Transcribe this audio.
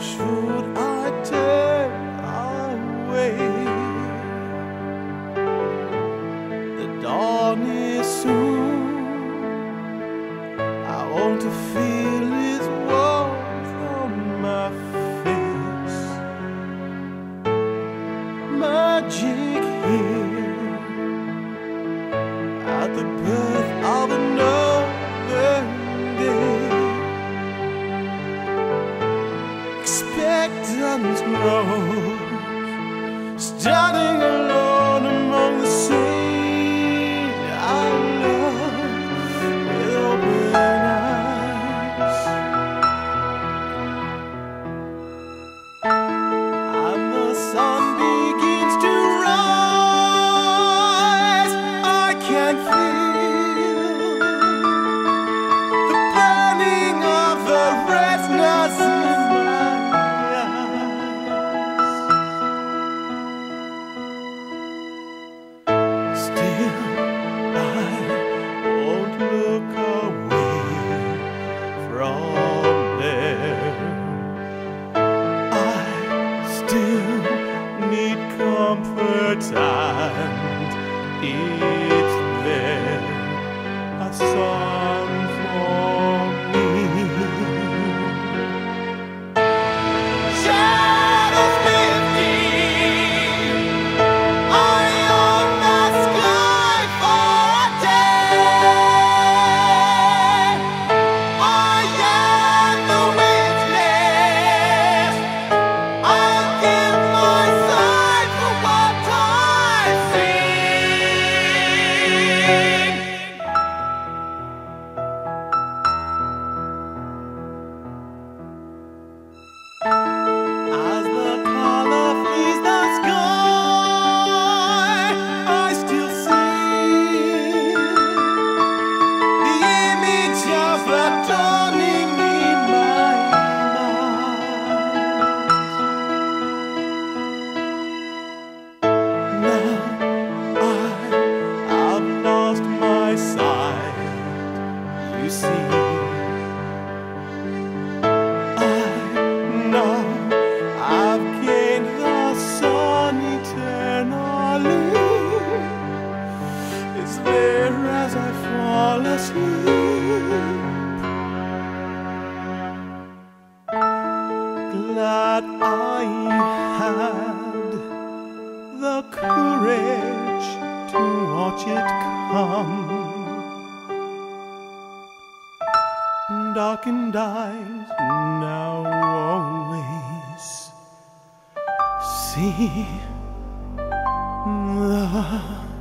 should I turn away? The dawn is soon. I want to feel it. curtains rose, standing alone. and it's there. I saw. Glad I had the courage to watch it come. Darkened eyes now always see the